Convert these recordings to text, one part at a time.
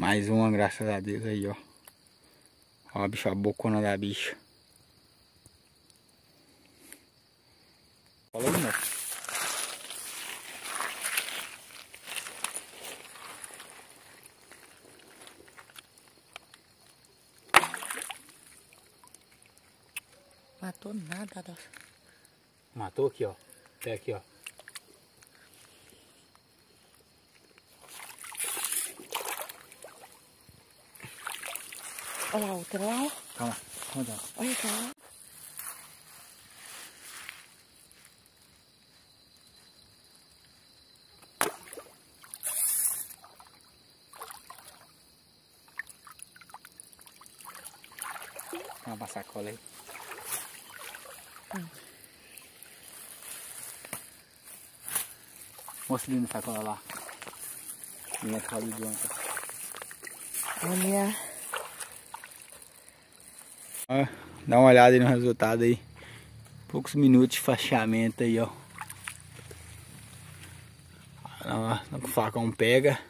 Mais uma, graças a Deus aí, ó. Ó a bicha, a bocona da bicha. Fala aí, moço. Matou nada. Matou aqui, ó. Até aqui, ó. 哎呀，我得了。干嘛？我得。我也得了。Vamos passar cola aí. Hum. Mostra ali no sacola lá. Minha calidona. Olha. Ó, dá uma olhada aí no resultado aí. Poucos minutos de fechamento aí, ó. Ó, o facão pega.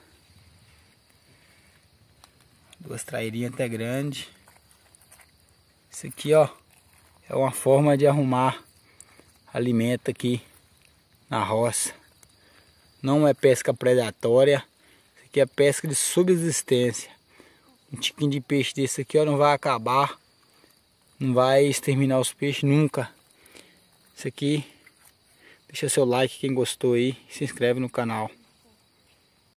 Duas trairinhas até grande. Isso aqui, ó, é uma forma de arrumar alimento aqui na roça. Não é pesca predatória, isso aqui é pesca de subsistência. Um tiquinho de peixe desse aqui, ó, não vai acabar, não vai exterminar os peixes nunca. Isso aqui, deixa seu like quem gostou aí, se inscreve no canal.